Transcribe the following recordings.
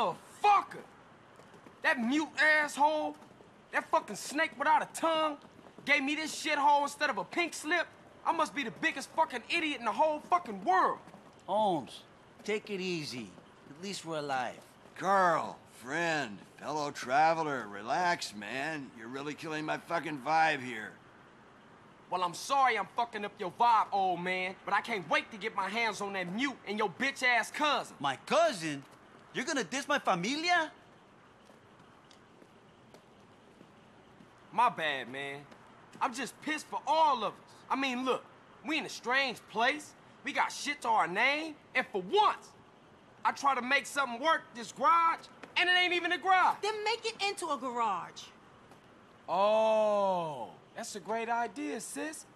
Motherfucker! That mute asshole, that fucking snake without a tongue, gave me this shithole instead of a pink slip. I must be the biggest fucking idiot in the whole fucking world. Holmes, take it easy. At least we're alive. Carl, friend, fellow traveler, relax, man. You're really killing my fucking vibe here. Well, I'm sorry I'm fucking up your vibe, old man, but I can't wait to get my hands on that mute and your bitch-ass cousin. My cousin? You're gonna diss my familia? My bad, man. I'm just pissed for all of us. I mean, look, we in a strange place. We got shit to our name, and for once, I try to make something work this garage, and it ain't even a garage. Then make it into a garage. Oh, that's a great idea, sis.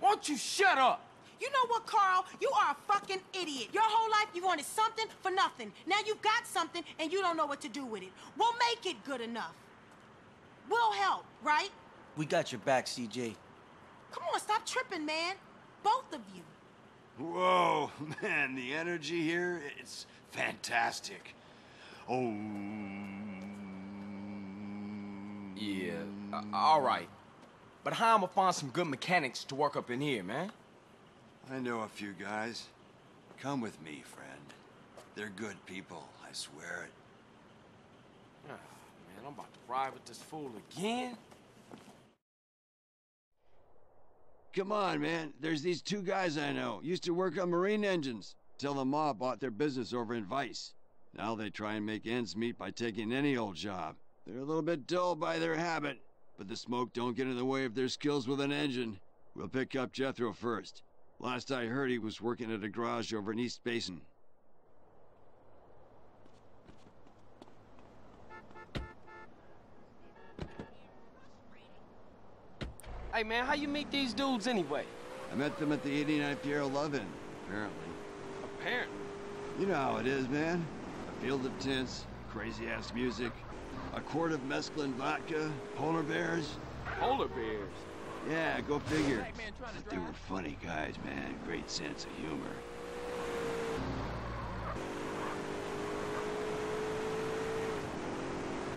Won't you shut up? You know what, Carl? You are a fucking idiot. Your whole life you wanted something for nothing. Now you've got something and you don't know what to do with it. We'll make it good enough. We'll help, right? We got your back, CJ. Come on, stop tripping, man. Both of you. Whoa, man, the energy here, it's fantastic. Oh. Yeah, uh, all right. But how I'ma find some good mechanics to work up in here, man? I know a few guys. Come with me, friend. They're good people, I swear it. Oh, man, I'm about to ride with this fool again. Come on, man. There's these two guys I know. Used to work on marine engines. Till the mob bought their business over in Vice. Now they try and make ends meet by taking any old job. They're a little bit dull by their habit, but the smoke don't get in the way of their skills with an engine. We'll pick up Jethro first. Last I heard, he was working at a garage over in East Basin. Hey, man, how you meet these dudes anyway? I met them at the 89th Year of Lovin', apparently. Apparently. You know how it is, man. A field of tents, crazy-ass music, a quart of mescaline vodka, polar bears. Polar bears. Yeah, go figure. But they were funny guys, man. Great sense of humor.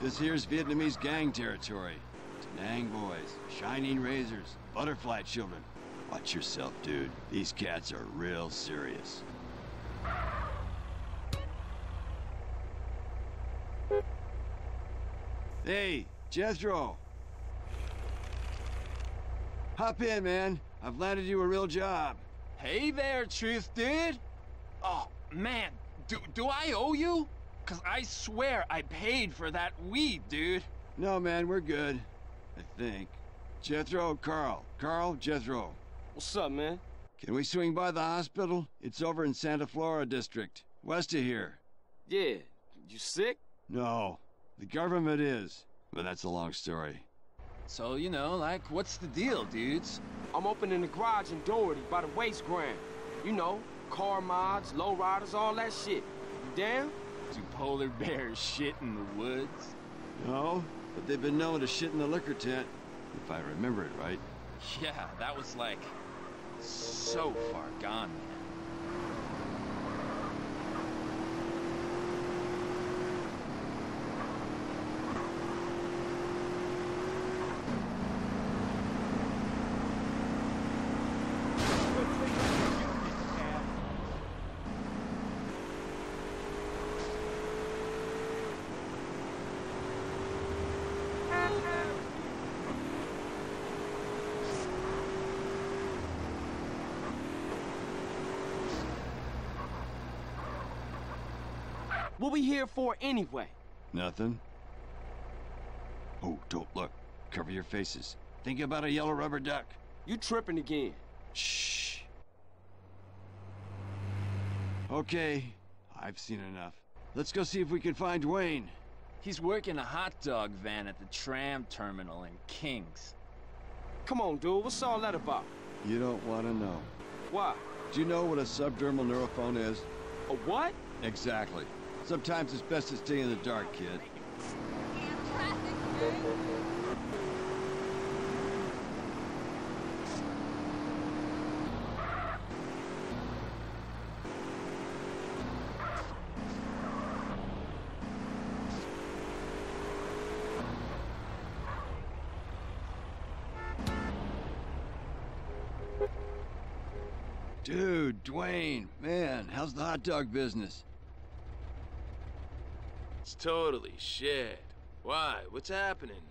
This here's Vietnamese gang territory. Nang boys, shining razors, butterfly children. Watch yourself, dude. These cats are real serious. Hey, Jethro. Hop in, man. I've landed you a real job. Hey there, Truth Dude. Oh, man, do, do I owe you? Cause I swear I paid for that weed, dude. No, man, we're good. I think. Jethro, Carl. Carl, Jethro. What's up, man? Can we swing by the hospital? It's over in Santa Flora District, west of here. Yeah. You sick? No, the government is. But that's a long story. So, you know, like, what's the deal, dudes? I'm opening the garage in Doherty by the waste ground. You know, car mods, low riders, all that shit. You down? Do polar bears shit in the woods? No, but they've been known to shit in the liquor tent, if I remember it right. Yeah, that was like so far gone, man. What we here for anyway? Nothing? Oh, don't look. Cover your faces. Think about a yellow rubber duck. You tripping again. Shh. Okay, I've seen enough. Let's go see if we can find Dwayne. He's working a hot dog van at the tram terminal in Kings. Come on, dude. What's all that about? You don't want to know. Why? Do you know what a subdermal neurophone is? A what? Exactly. Sometimes it's best to stay in the dark, kid. Dude, Dwayne, man, how's the hot dog business? It's totally shit. Why? What's happening?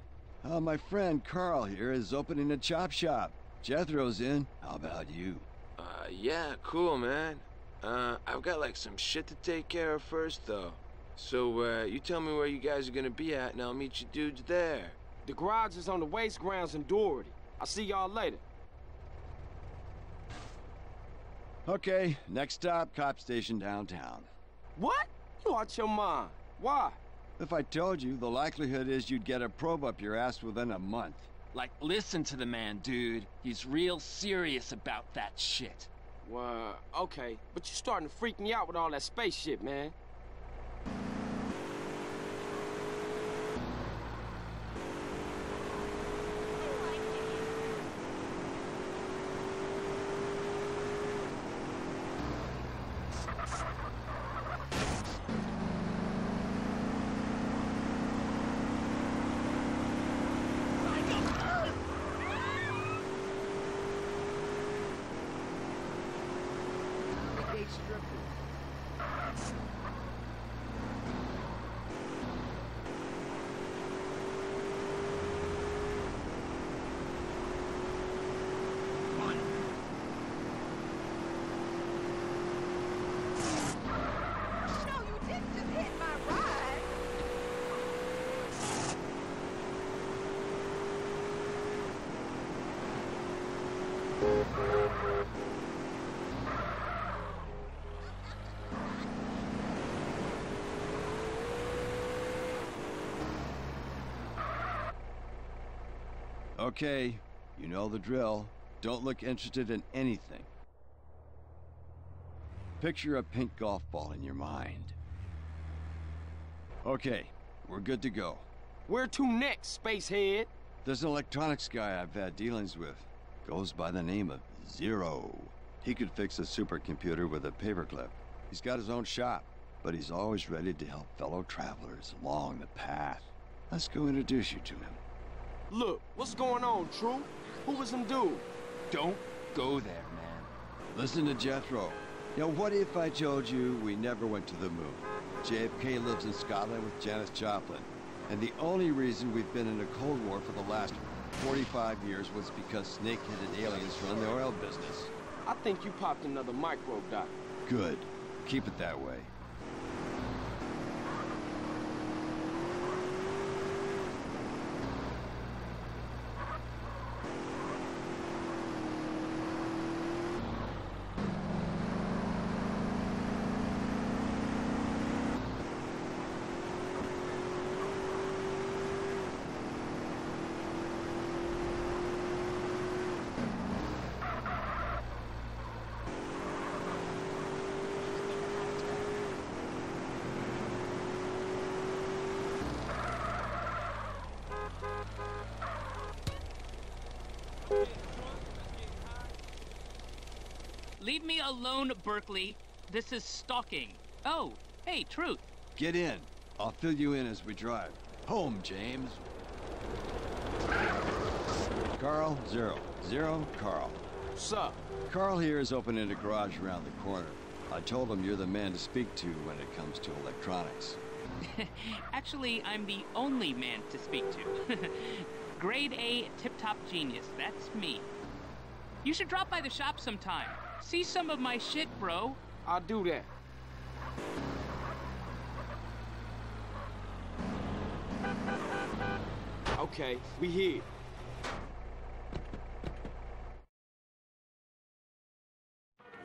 Uh, my friend Carl here is opening a chop shop. Jethro's in. How about you? Uh, yeah, cool, man. Uh, I've got like some shit to take care of first, though. So, uh, you tell me where you guys are gonna be at, and I'll meet you dudes there. The garage is on the waste grounds in Doherty. I'll see y'all later. Okay, next stop, cop station downtown. What? You out your mind. Why? If I told you, the likelihood is you'd get a probe up your ass within a month. Like, listen to the man, dude. He's real serious about that shit. Well, okay, but you're starting to freak me out with all that spaceship, man. No, you didn't just hit my ride. Okay, you know the drill. Don't look interested in anything. Picture a pink golf ball in your mind. Okay, we're good to go. Where to next, spacehead? There's an electronics guy I've had dealings with. Goes by the name of Zero. He could fix a supercomputer with a paperclip. He's got his own shop, but he's always ready to help fellow travelers along the path. Let's go introduce you to him. Look, what's going on, True? Who was them dude? Don't go there, man. Listen to Jethro. Now, what if I told you we never went to the moon? JFK lives in Scotland with Janis Joplin. And the only reason we've been in a Cold War for the last 45 years was because snake-headed aliens run the oil business. I think you popped another micro dot. Good. Keep it that way. Leave me alone, Berkley. This is stalking. Oh, hey, Truth. Get in. I'll fill you in as we drive. Home, James. Carl, Zero. Zero, Carl. What's up? Carl here is opening a garage around the corner. I told him you're the man to speak to when it comes to electronics. Actually, I'm the only man to speak to. Grade A tip top genius. That's me. You should drop by the shop sometime. See some of my shit, bro. I'll do that. Okay, we here.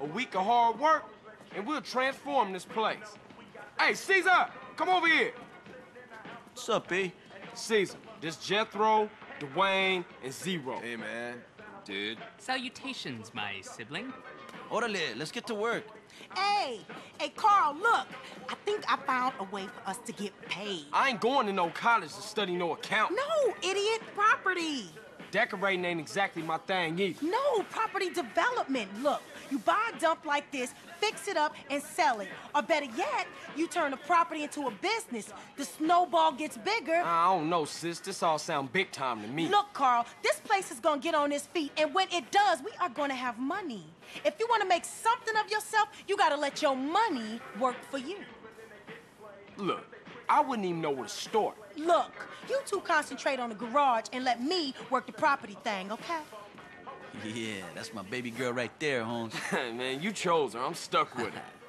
A week of hard work, and we'll transform this place. Hey, Cesar, come over here. What's up, B? Cesar, this Jethro, Dwayne, and Zero. Hey, man. Dude. Salutations, my sibling. Orale, let's get to work. Hey, hey, Carl, look. I think I found a way for us to get paid. I ain't going to no college to study no account. No, idiot, property. decorating ain't exactly my thing either. No, property development. Look, you buy a dump like this, fix it up, and sell it. Or better yet, you turn the property into a business. The snowball gets bigger. I don't know, sis. This all sound big time to me. Look, Carl, this place is gonna get on its feet, and when it does, we are gonna have money. If you wanna make something of yourself, you gotta let your money work for you. Look, I wouldn't even know where to start. Look, you two concentrate on the garage and let me work the property thing, okay? Yeah, that's my baby girl right there, Holmes. Man, you chose her. I'm stuck with her.